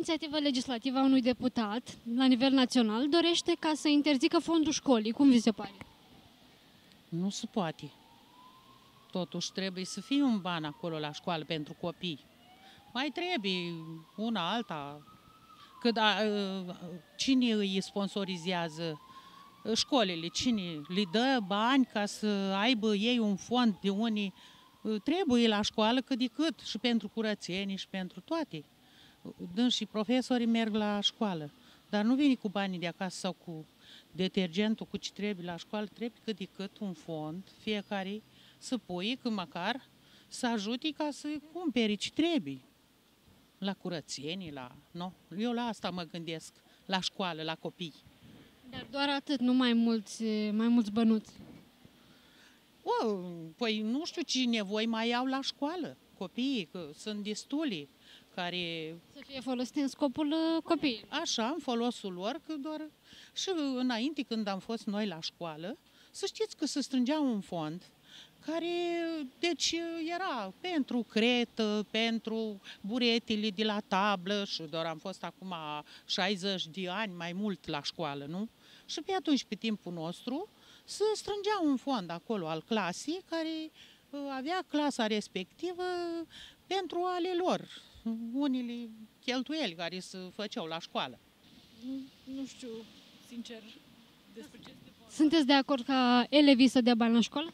inițiativă legislativă a unui deputat la nivel național dorește ca să interzică fondul școlii. Cum vi se pare? Nu se poate. Totuși trebuie să fie un ban acolo la școală pentru copii. Mai trebuie una alta. Că da, cine îi sponsorizează școlile? Cine le dă bani ca să aibă ei un fond de unii trebuie la școală cât de cât și pentru curățenii și pentru toate. Dâns și profesorii merg la școală, dar nu vine cu banii de acasă sau cu detergentul, cu ce trebuie la școală, trebuie cât de cât un fond, fiecare să pui, că măcar să ajute ca să cumperi ce trebuie. La curățenii, la... Nu? Eu la asta mă gândesc, la școală, la copii. Dar doar atât, nu mai mulți, mai mulți bănuți. O, păi nu știu ce nevoi mai au la școală copiii, că sunt destuli care... Să fie folosite în scopul uh, copiii. Așa, în folosul lor, că doar... Și înainte, când am fost noi la școală, să știți că se strângea un fond care, deci, era pentru cretă, pentru buretele de la tablă și doar am fost acum 60 de ani mai mult la școală, nu? Și pe atunci, pe timpul nostru, se strângea un fond acolo al clasei care uh, avea clasa respectivă pentru ale lor, unele cheltuieli care se făceau la școală. Nu, nu știu, sincer, despre ce este Sunteți de acord ca elevii să dea bani la școală?